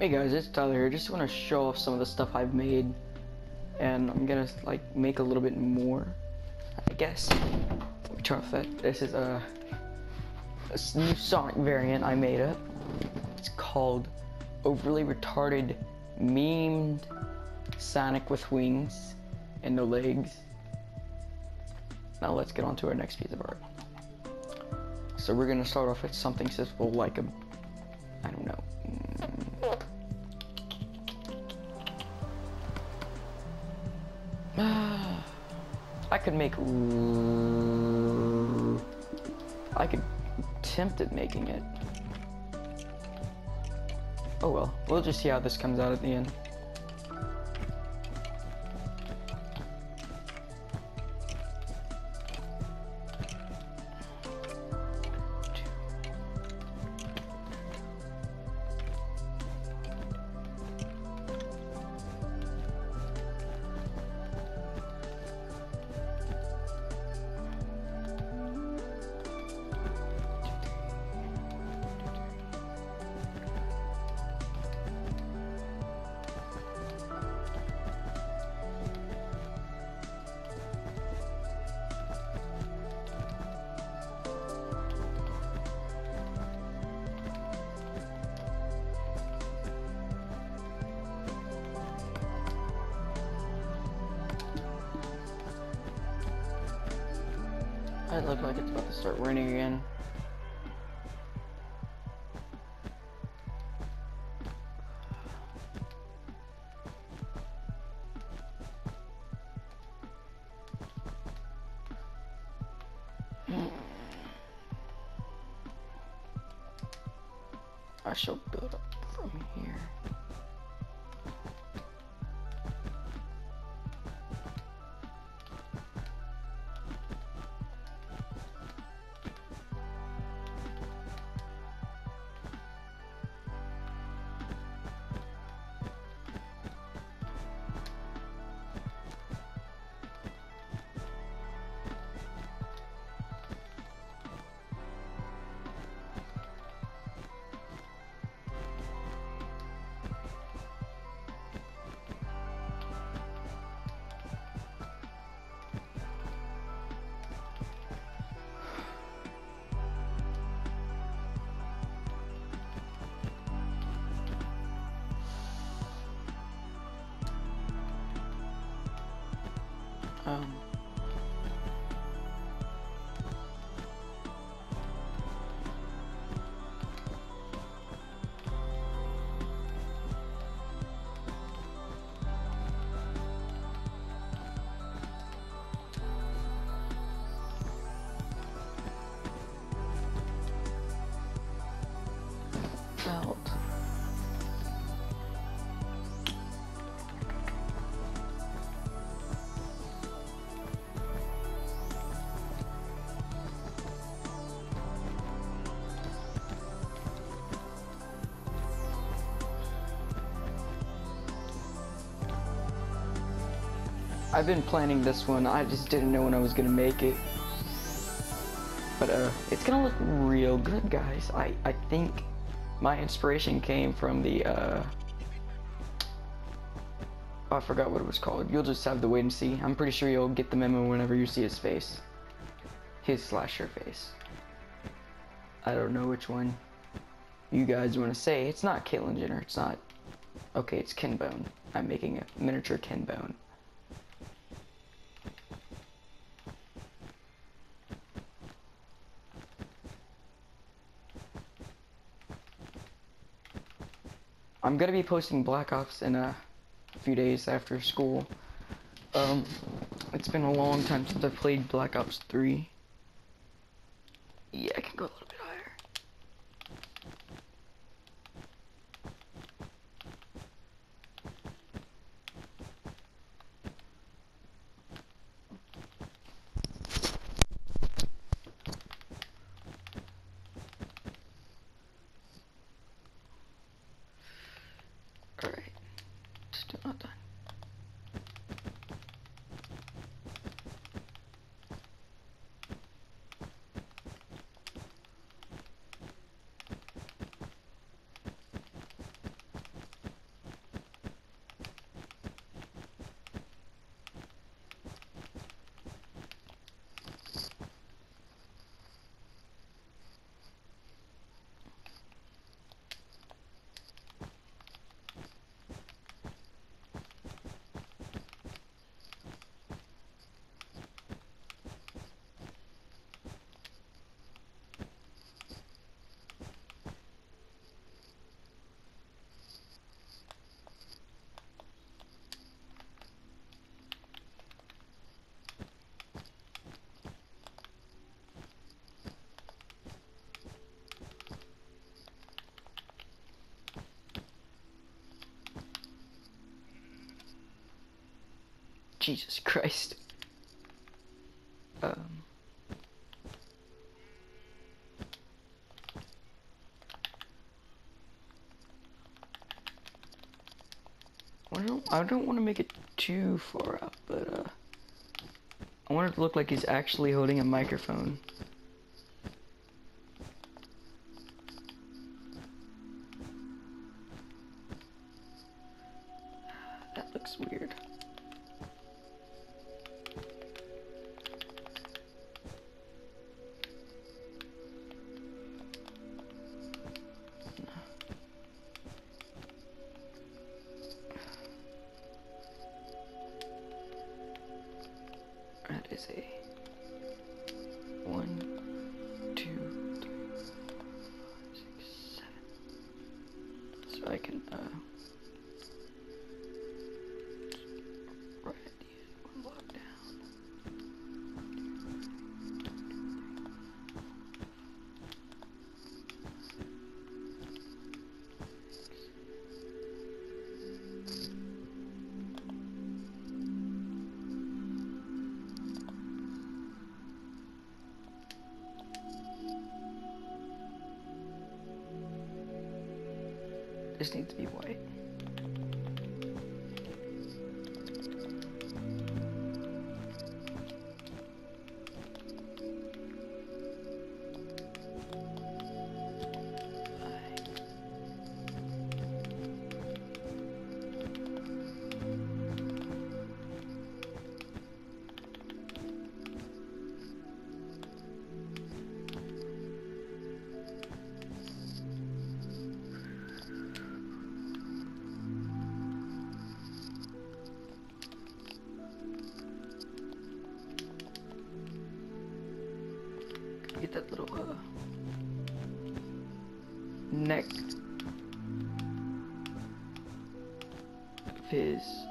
Hey guys, it's Tyler here. Just want to show off some of the stuff I've made, and I'm gonna like make a little bit more, I guess. Let me turn off that. This is a new Sonic variant I made up. It's called Overly Retarded Memed Sonic with Wings and No Legs. Now let's get on to our next piece of art. So we're gonna start off with something simple like a, I don't know. Could make. I could attempt at making it. Oh well, we'll just see how this comes out at the end. It look like it's about to start raining again. Um. I've been planning this one. I just didn't know when I was gonna make it. But uh, it's gonna look real good, guys. I I think my inspiration came from the uh. I forgot what it was called. You'll just have to wait and see. I'm pretty sure you'll get the memo whenever you see his face. His slash her face. I don't know which one you guys want to say. It's not Caitlyn Jenner. It's not. Okay, it's Ken Bone. I'm making a miniature Ken I'm gonna be posting Black Ops in a few days after school. Um, it's been a long time since I played Black Ops 3. Yeah, I can go a little bit higher. Alright. Still not done. Jesus Christ. Um. I don't, I don't want to make it too far up, but uh, I want it to look like he's actually holding a microphone. I can uh his.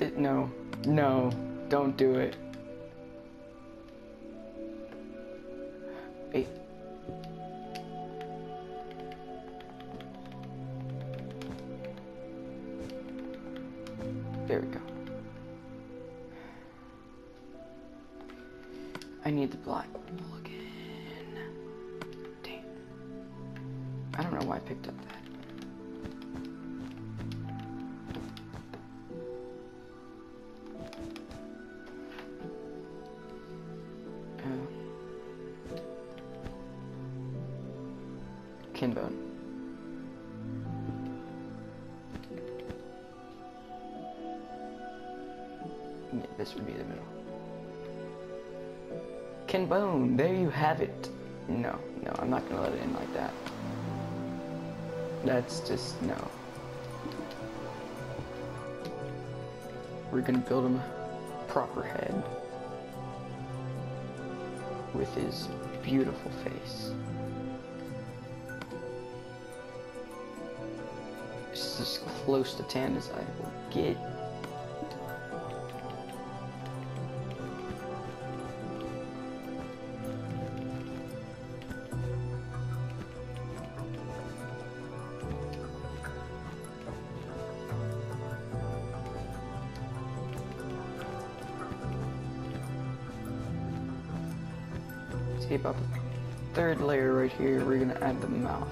It- uh, no, no, don't do it. Wait. There we go. I need the black know why I picked up that. That's just, no. We're gonna build him a proper head. With his beautiful face. It's as close to tan as I will get. Mouth.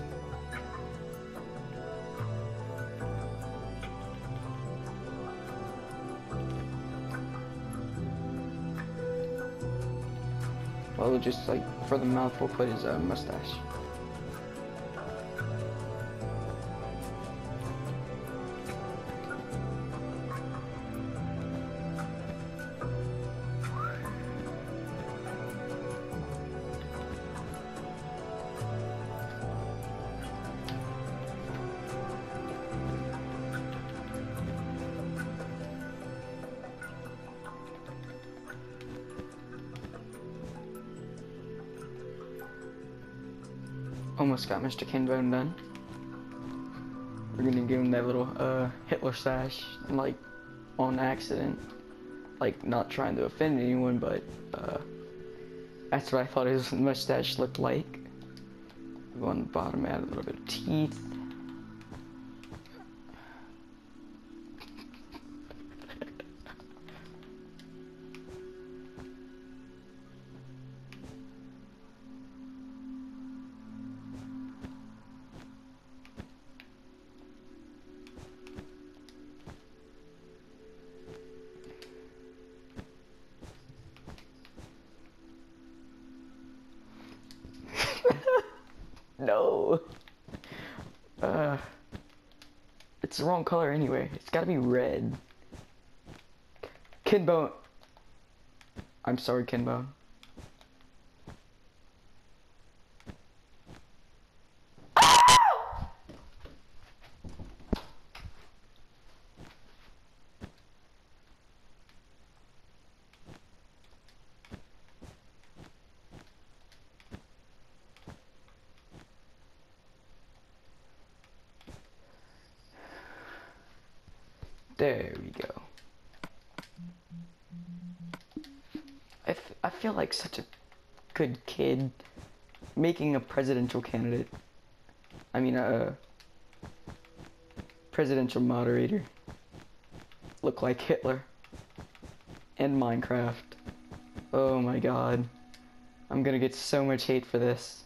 Well, just like for the mouth, we'll put his uh, mustache. Mr. Ken Bone done. We're gonna give him that little uh, Hitler sash, like on accident, like not trying to offend anyone, but uh, that's what I thought his mustache looked like. Go on the bottom, add a little bit of teeth. No. Uh, it's the wrong color anyway. It's gotta be red. Ken Bone. I'm sorry, Ken Bone. There we go. I, I feel like such a good kid making a presidential candidate. I mean, a presidential moderator. Look like Hitler. And Minecraft. Oh my god. I'm gonna get so much hate for this.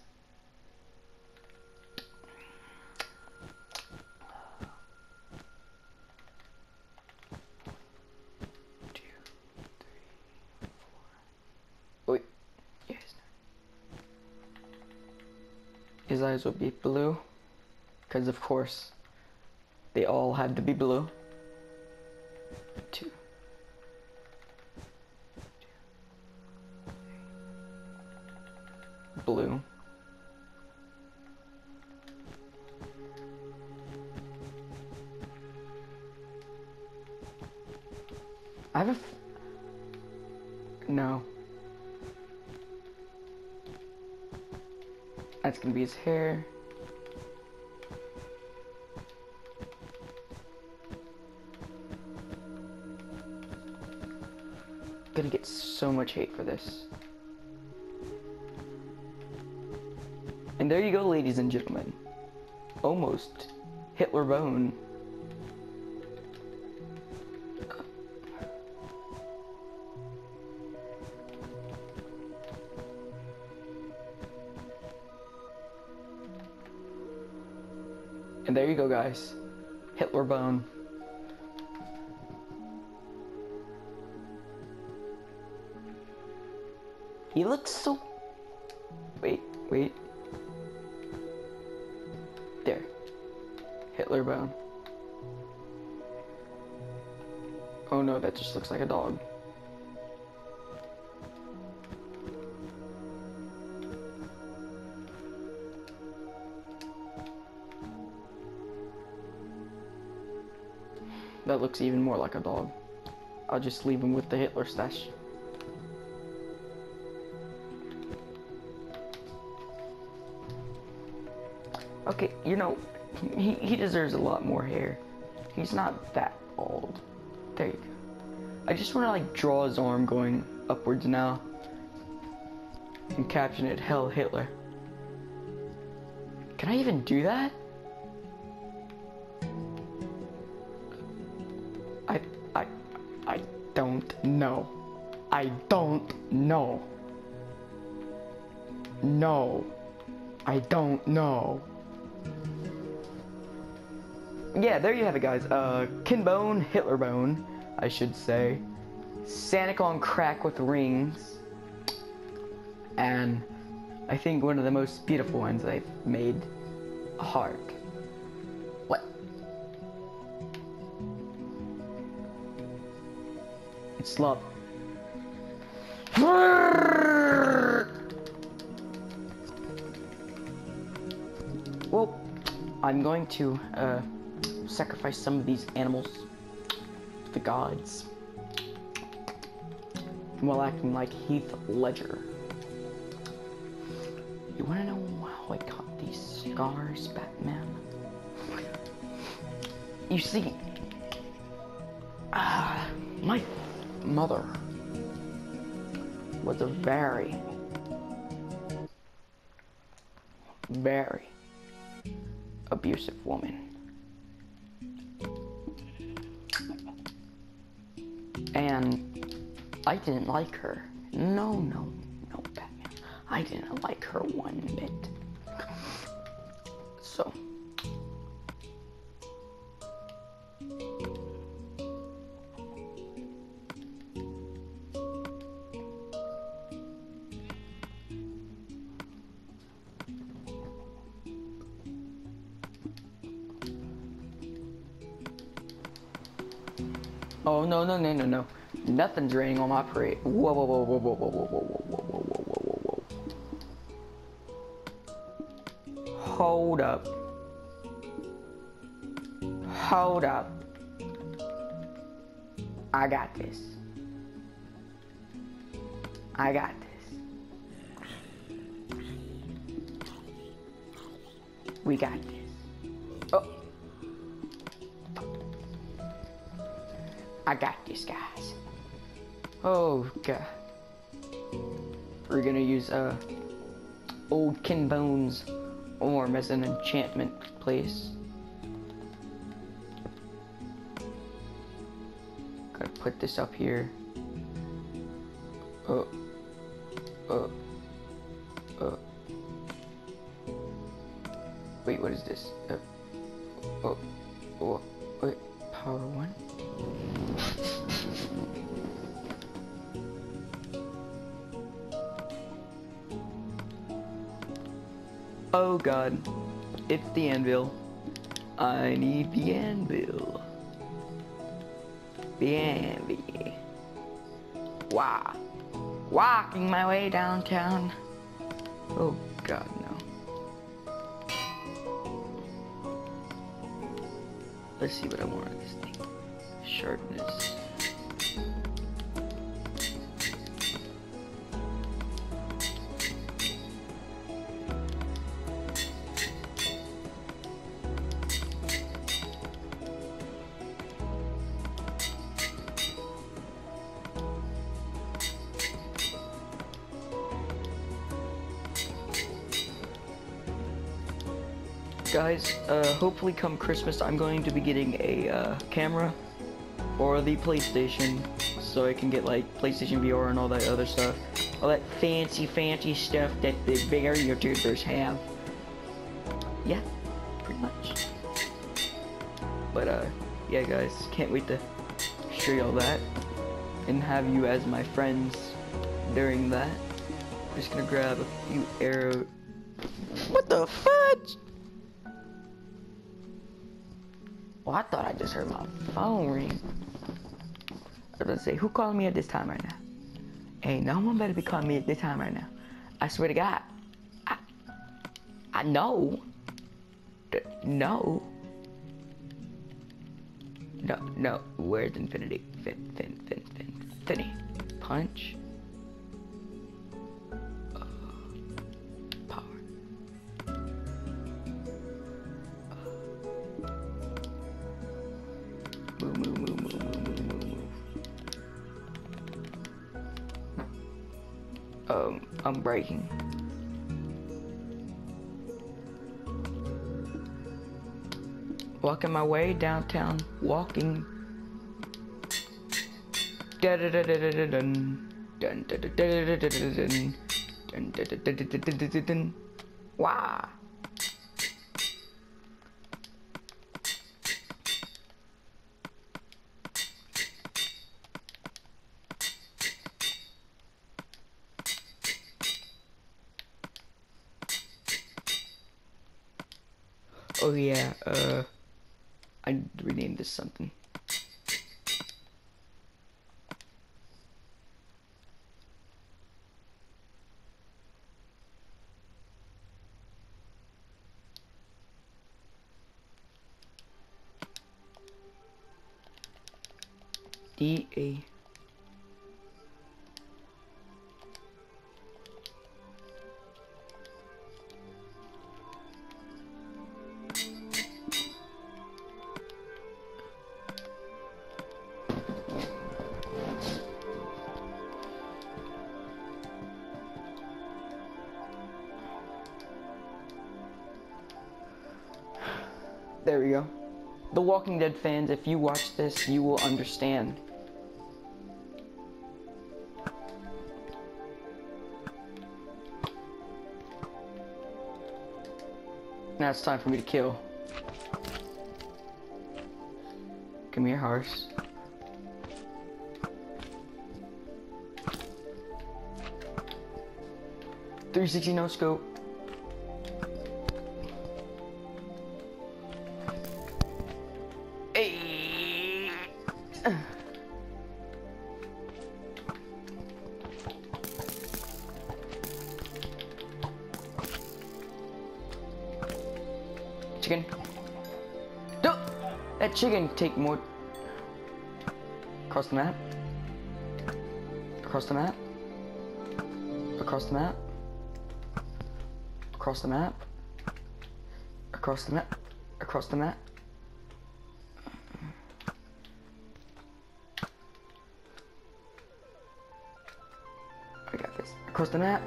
two, three, four. Wait, yes. His eyes will be blue, because of course, they all had to be blue. Two. Hair. Gonna get so much hate for this. And there you go, ladies and gentlemen. Almost Hitler bone. And there you go, guys. Hitler bone. He looks so. Wait, wait. There. Hitler bone. Oh no, that just looks like a dog. Looks even more like a dog. I'll just leave him with the Hitler stash. Okay, you know, he, he deserves a lot more hair. He's not that old. There you go. I just want to like draw his arm going upwards now. And caption it Hell Hitler. Can I even do that? Know. I don't know. No. I don't know. Yeah, there you have it, guys. Uh, Ken Bone, Hitlerbone, I should say. Sanic on crack with rings. And I think one of the most beautiful ones I've made. A heart. It's love. Well, I'm going to uh, sacrifice some of these animals to the gods while acting like Heath Ledger. You wanna know how I got these scars, Batman? You see, mother was a very, very abusive woman. And I didn't like her. No, no, no, Batman. I didn't like her one bit. No no no no no! Nothing's raining on my parade. Whoa whoa whoa whoa whoa whoa whoa whoa whoa whoa whoa whoa whoa whoa! Hold up. Hold up. I got this. I got this. We got this. I got this, guys. Oh, God. We're gonna use, uh, old Ken Bone's Orm as an enchantment place. Gotta put this up here. Oh. Oh. Anvil. I need the anvil. The anvil. Wow. Walking my way downtown. Oh god, no. Let's see what I want on this thing. Sharpness. Guys, uh, hopefully come Christmas I'm going to be getting a uh, camera or the PlayStation so I can get like PlayStation VR and all that other stuff. All that fancy, fancy stuff that the VR YouTubers have. Yeah, pretty much. But uh, yeah guys, can't wait to show you all that and have you as my friends during that. I'm just gonna grab a few arrows. What the fudge? Well, I thought I just heard my phone ring. I was gonna say, who calling me at this time right now? Ain't no one better be calling me at this time right now. I swear to God. I, I know. No. No, no. Where's infinity? Fin, fin, fin, fin, finny. Punch. Um, I'm breaking. Walking my way downtown, walking. Dun. Dun dun. Dun dun. Wow. I renamed this something. D A. fans, if you watch this, you will understand. Now it's time for me to kill. Come here, horse. Three sixty no scope. Take more. Across the map. Across the map. Across the map. Across the map. Across the map. Across the map. I got this. Across the map.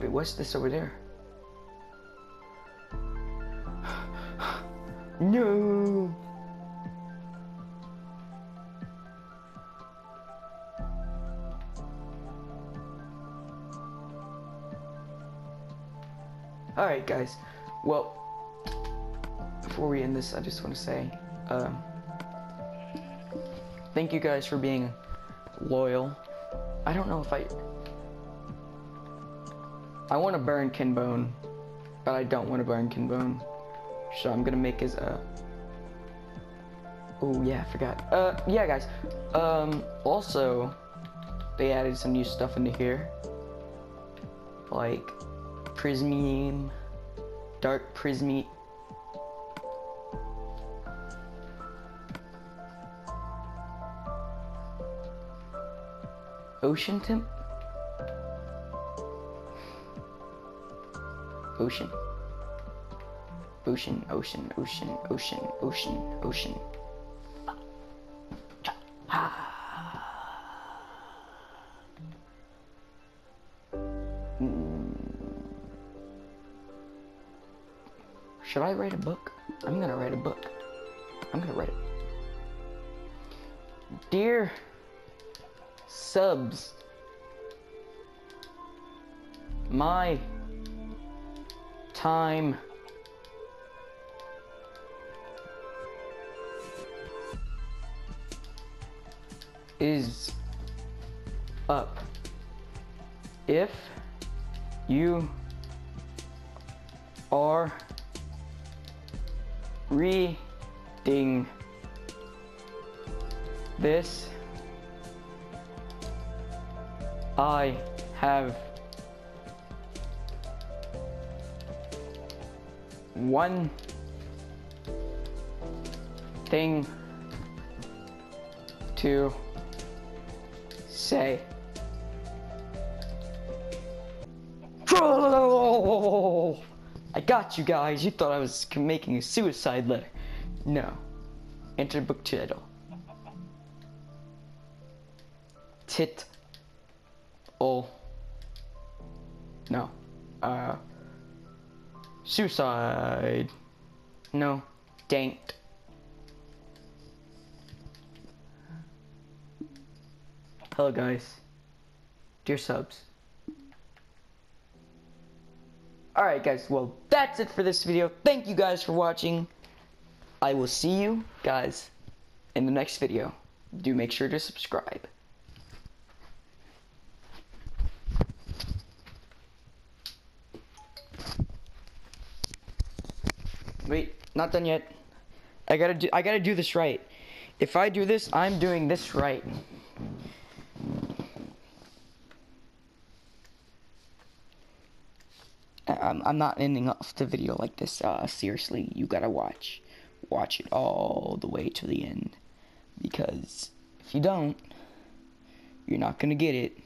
Wait, what's this over there? no! Alright, guys. Well, before we end this, I just want to say, um, thank you guys for being loyal. I don't know if I. I want to burn Ken Bone, but I don't want to burn Ken Bone. So I'm gonna make his, uh. Oh, yeah, I forgot. Uh, yeah, guys. Um, also, they added some new stuff into here. Like, Prismium, Dark Prismi. Ocean Temp? Ocean. Ocean, ocean, ocean, ocean, ocean, ocean. Ah. Should I write a book? I'm gonna write a book. I'm gonna write it. Dear subs, my time is up. If you are reading this, I have one thing to say. Got you guys. You thought I was making a suicide letter. No. Enter book title. Tit. Oh. No. Uh. Suicide. No. Danked. Hello guys. Dear subs. Alright guys, well that's it for this video. Thank you guys for watching. I will see you guys in the next video. Do make sure to subscribe. Wait, not done yet. I gotta do I gotta do this right. If I do this, I'm doing this right. I'm, I'm not ending off the video like this. Uh, seriously, you gotta watch. Watch it all the way to the end. Because if you don't, you're not gonna get it.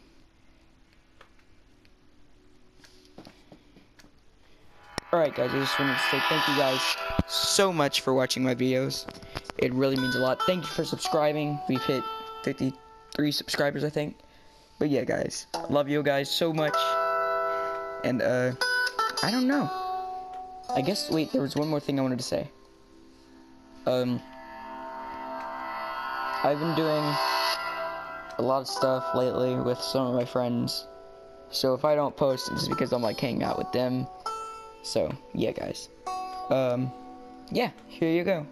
Alright guys, I just wanted to say thank you guys so much for watching my videos. It really means a lot. Thank you for subscribing. We've hit 53 subscribers, I think. But yeah, guys, love you guys so much. And, uh, I don't know. I guess, wait, there was one more thing I wanted to say. Um, I've been doing a lot of stuff lately with some of my friends. So if I don't post, it's because I'm, like, hanging out with them. So, yeah, guys. Um, yeah, here you go.